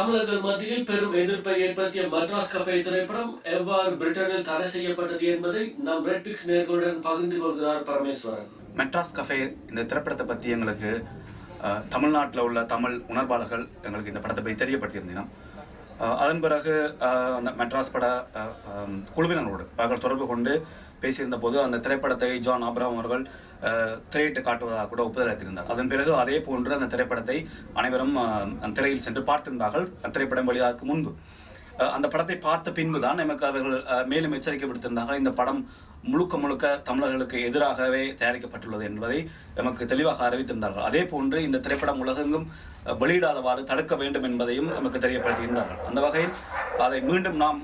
தமிழர்கள் மத்தியில் பெரும் எதிர்ப்பை ஏற்படுத்திய மட்ராஸ் கஃபே திரைப்படம் எவ்வாறு பிரிட்டனில் தடை செய்யப்பட்டது என்பதை நம் ரெட்பிக்ஸ் நேர்களுடன் பகிர்ந்து கொள்கிறார் பரமேஸ்வரன். மெட்ராஸ் கஃபே இந்த திரைப்படத்தை பற்றி எங்களுக்கு தமிழ்நாட்டில் உள்ள தமிழ் உணர்வாளர்கள் எங்களுக்கு இந்த படத்தை பற்றி தெரியப்படுத்தியிருந்தோம் அதன் பிறகு அந்த மெட்ராஸ் பட குழுவினரோடு அவர்கள் தொடர்பு கொண்டு பேசியிருந்த போது அந்த திரைப்படத்தை ஜான் ஆப்ரஹாம் அவர்கள் திரையிட்டு காட்டுவதாக கூட ஒப்புதல் அளித்திருந்தார் அதன் பிறகு அதே போன்று அந்த திரைப்படத்தை அனைவரும் அந்த திரையில் சென்று பார்த்திருந்தார்கள். அந்த திரைப்படம் வெளியாகும் முன்பு. அந்த படத்தை பார்த்த பின்புதான் நமக்கு அவர்கள் மேலும் எச்சரிக்கை விடுத்திருந்தார்கள். இந்த படம் முழுக்க முழுக்க தமிழர்களுக்கு எதிராகவே தயாரிக்கப்பட்டுள்ளது என்பதை நமக்கு தெளிவாக அறிவித்திருந்தார்கள். அதே போன்று இந்த திரைப்படம் உலகெங்கும் வெளியிடாதவாறு தடுக்க வேண்டும் என்பதையும் நமக்கு தெரியப்படுத்தியிருந்தார்கள். அந்த வகையில் அதை மீண்டும் நாம்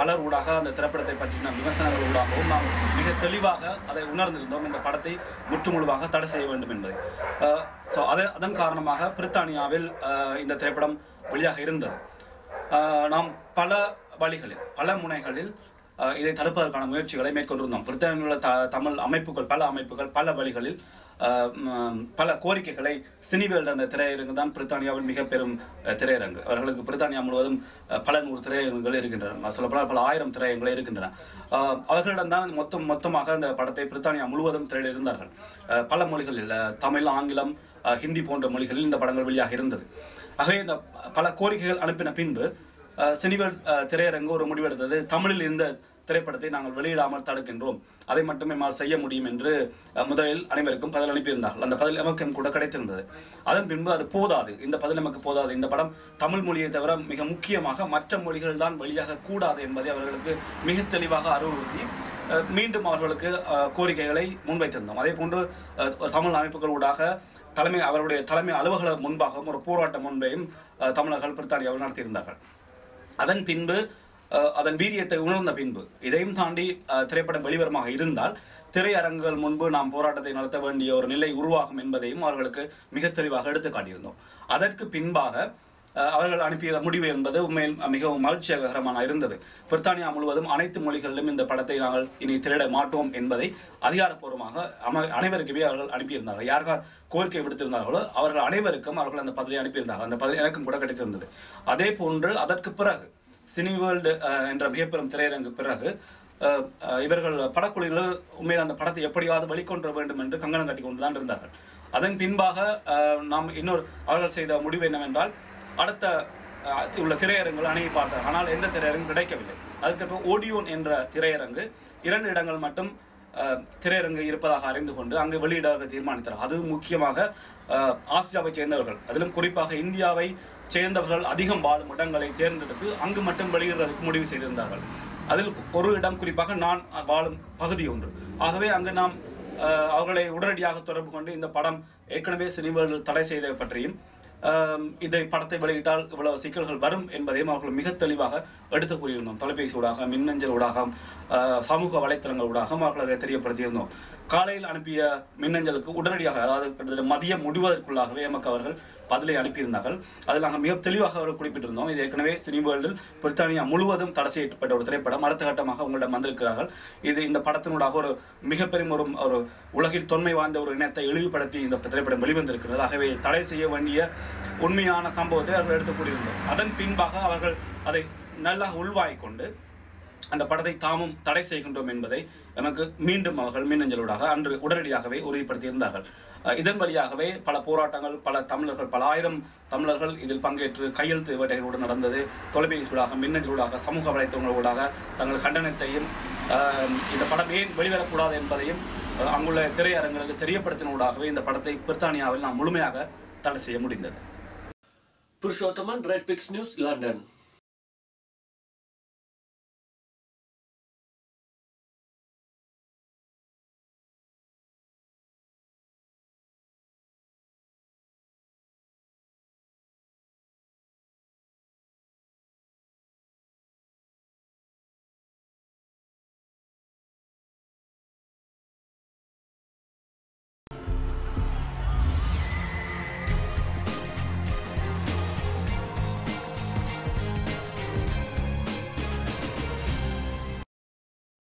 பலர் ஊடாக அந்த திரைப்படத்தை பற்றின விமர்சனங்கள் ஊடாகவும் நாம் மிக தெளிவாக அதை உணர்ந்திருந்தோம். இந்த படத்தை முற்றுமுழுவாக தடை செய்ய வேண்டும் என்பதை. ஸோ அது அதன் காரணமாக பிரித்தானியாவில் இந்த திரைப்படம் வெளியாக இருந்தது. ஆஹ் நாம் பல வழிகளில் பல முனைகளில் இதை தடுப்பதற்கான முயற்சிகளை மேற்கொண்டிருந்தோம். பிரித்தானியில் உள்ள த தமிழ் அமைப்புகள் பல அமைப்புகள் பல வழிகளில் பல கோரிக்கைகளை சினிவேல்டு அந்த திரையரங்கு தான் பிரித்தானியாவின் மிக பெரும் திரையரங்கு. அவர்களுக்கு பிரித்தானியா முழுவதும் பல நூறு திரையரங்குகள் இருக்கின்றன. சொல்லப்போனால் பல ஆயிரம் திரையரங்குகள் இருக்கின்றன. அவர்களிடம் தான் மொத்தம் மொத்தமாக அந்த படத்தை பிரித்தானியா முழுவதும் திரையிட இருந்தார்கள். பல மொழிகளில் தமிழ் ஆங்கிலம் ஹிந்தி போன்ற மொழிகளில் இந்த படங்கள் வெளியாக இருந்தது. ஆகவே இந்த பல கோரிக்கைகள் அனுப்பின பின்பு சினிவர் திரையரங்கு ஒரு முடிவெடுத்தது. தமிழில் இந்த திரைப்படத்தை நாங்கள் வெளியிடாமல் தடுக்கின்றோம். அதை மட்டுமே செய்ய முடியும் என்று முதலில் அனைவருக்கும் பதில் அனுப்பியிருந்தார்கள். அந்த பதில் எமக்கும் கூட கிடைத்திருந்தது. அதன் பின்பு அது போதாது. இந்த பதில் நமக்கு போதாது. இந்த படம் தமிழ் மொழியை தவிர மிக முக்கியமாக மற்ற மொழிகள் தான் வெளியாக கூடாது என்பதை அவர்களுக்கு மிக தெளிவாக அறிவுறுத்தி அஹ், மீண்டும் அவர்களுக்கு கோரிக்கைகளை முன்வைத்திருந்தோம். அதே போன்று அஹ், தமிழ் அமைப்புகளூடாக தலைமை அவருடைய தலைமை அலுவலக முன்பாகவும் ஒரு போராட்டம் முன்பையும் அஹ், தமிழர்கள் பிரித்தானியாவில் நடத்தியிருந்தார்கள். அதன் பின்பு அஹ், அதன் வீரியத்தை உணர்ந்த பின்பு. இதையும் தாண்டி அஹ், திரைப்படம் வெளிவரமாக இருந்தால் திரையரங்குகள் முன்பு நாம் போராட்டத்தை நடத்த வேண்டிய ஒரு நிலை உருவாகும் என்பதையும் அவர்களுக்கு மிக தெளிவாக எடுத்து காட்டியிருந்தோம். அதற்கு பின்பாக அவர்கள் அனுப்பிய முடிவு என்பது உண்மையில் மிகவும் மகிழ்ச்சிகரமான இருந்தது. பிரித்தானியா முழுவதும் அனைத்து மொழிகளிலும் இந்த படத்தை நாங்கள் இனி திரையிட மாட்டோம் என்பதை அதிகாரப்பூர்வமாக அனைவருக்குமே அவர்கள் அனுப்பியிருந்தார்கள். யார் கோரிக்கை விடுத்திருந்தார்களோ அவர்கள் அனைவருக்கும் அவர்கள் அந்த பதிலை அனுப்பியிருந்தார்கள். அந்த பதில் எனக்கும் கூட கிடைத்திருந்தது. அதே போன்று அதற்கு பிறகு சினி வேர்ல்டு என்ற மிகப்பெரும் திரையரங்கு பிறகு இவர்கள் படக்குழுவில் உண்மையில் அந்த படத்தை எப்படியாவது வெளிக்கொண்டு வேண்டும் என்று கங்கணம் கட்டி கொண்டுதான் இருந்தார்கள். அதன் பின்பாக நாம் இன்னொரு அவர்கள் செய்த முடிவு என்னவென்றால் அடுத்த உள்ள திரையரங்குகள் அணுகி பார்த்தார். ஆனால் எந்த திரையரங்கும் கிடைக்கவில்லை. அதுக்கப்புறம் ஓடியோன் என்ற திரையரங்கு இரண்டு இடங்கள் மட்டும் திரையரங்கு இருப்பதாக அறிந்து கொண்டு அங்கு வெளியிட தீர்மானித்தார். அது முக்கியமாக ஆசியாவை சேர்ந்தவர்கள். அதிலும் குறிப்பாக இந்தியாவை சேர்ந்தவர்கள் அதிகம் வாழும் இடங்களை தேர்ந்தெடுத்து அங்கு மட்டும் வெளியிடுவதற்கு முடிவு செய்திருந்தார்கள். அதில் ஒரு இடம் குறிப்பாக நான் வாழும் பகுதி ஒன்று. ஆகவே அங்கு நாம் அவர்களை உடனடியாக தொடர்பு கொண்டு இந்த படம் ஏற்கனவே சினிமாவில் தடை செய்ததை பற்றியும் இதை படத்தை வெளியிட்டால் இவ்வளவு சிக்கல்கள் வரும் என்பதையும் அவர்கள் மிக தெளிவாக எடுத்து கூறியிருந்தோம். தொலைபேசி ஊடாக மின்னஞ்சல் ஊடாக ஆஹ், சமூக வலைத்தளங்கள் ஊடாக அவர்கள் அதை தெரியப்படுத்தியிருந்தோம். காலையில் அனுப்பிய மின்னஞ்சலுக்கு உடனடியாக அதாவது கிட்டத்தட்ட மதியம் முடிவதற்குள்ளாகவே எமக்கு அவர்கள் பதிலை அனுப்பியிருந்தார்கள். அதில் நாங்கள் மிக தெளிவாக அவர்கள் குறிப்பிட்டிருந்தோம். இது ஏற்கனவே சினி வேர்ல்டில் பிரித்தானியா முழுவதும் தடை செய்யப்பட்ட ஒரு திரைப்படம். அடுத்த கட்டமாக உங்களிடம் வந்திருக்கிறார்கள். இது இந்த படத்தினூடாக ஒரு மிகப்பெரும் ஒரு ஒரு உலகில் தொன்மை வாய்ந்த ஒரு இனத்தை இழிவுபடுத்தி இந்த திரைப்படம் வெளிவந்திருக்கிறது. ஆகவே தடை செய்ய வேண்டிய உண்மையான சம்பவத்தை அவர்கள் எடுத்து கூறியிருந்தோம். அதன் பின்பாக அவர்கள் அதை நல்லா உள்வாய்க்கொண்டு அந்த படத்தை தாமும் தடை செய்கின்றோம் என்பதை நமக்கு மீண்டும் அவர்கள் மின்னஞ்சலூடாக அன்று உடனடியாகவே உறுதிப்படுத்தியிருந்தார்கள். அஹ் இதன் வழியாகவே பல போராட்டங்கள் பல தமிழர்கள் பல ஆயிரம் தமிழர்கள் இதில் பங்கேற்று கையெழுத்து வேட்டைகளோடு நடந்தது. தொலைபேசியூடாக மின்னஞ்சலூடாக சமூக வலைத்தளங்களூடாக தங்கள் கண்டனத்தையும் இந்த படம் ஏன் வெளிவரக்கூடாது என்பதையும் அஹ், அங்குள்ள திரையரங்குகளுக்கு தெரியப்படுத்தினூடாகவே இந்த படத்தை பிரித்தானியாவில் நாம் முழுமையாக தடை செய்ய முடிந்தது. Purushothaman Red Pix News London